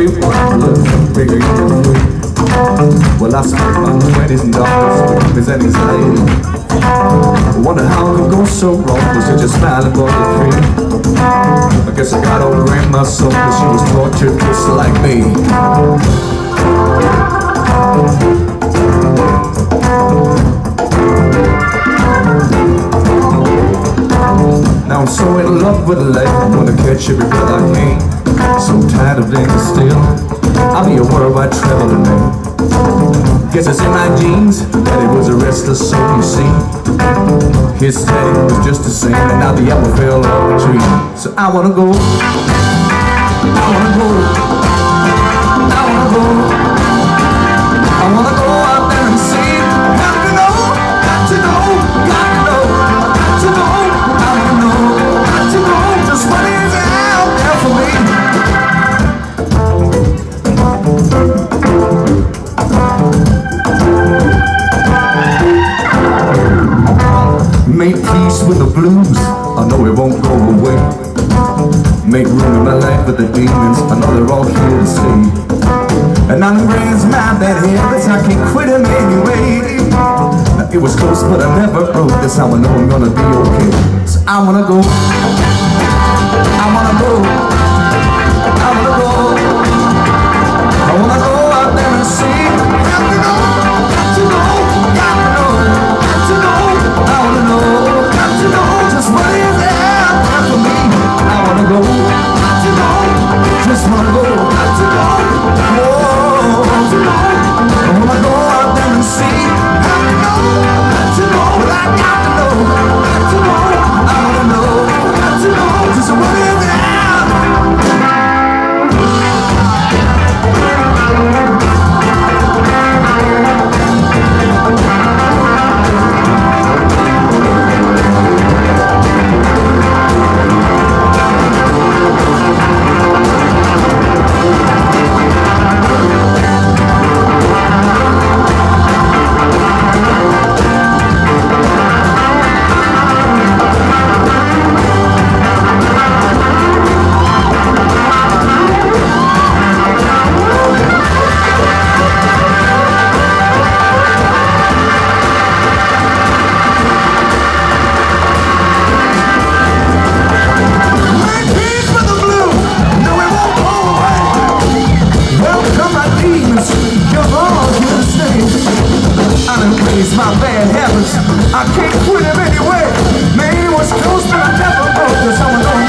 Well, I spent my twenties and dollars with and anxiety. Wonder how could go so wrong with such a smiling boy to free. I guess I got in my soul cause she was tortured just like me. I wanna catch every breath I can. So tired of living still, I'll be a worldwide traveling man. Guess it's in my genes, that it was a restless soul, you see. His daddy was just the same, and now the apple fell off the tree. So I wanna go, I wanna go, I wanna go, Make peace with the blues, I know it won't go away. Make room in my life for the demons, I know they're all here to stay. And I'm raised my bad habits, I can't quit them anyway. It was close, but I never broke this, how I know I'm gonna be okay. So I wanna go, I wanna go, see. I can't quit him anyway. Man, he was close, but I never broke. Cause I'm an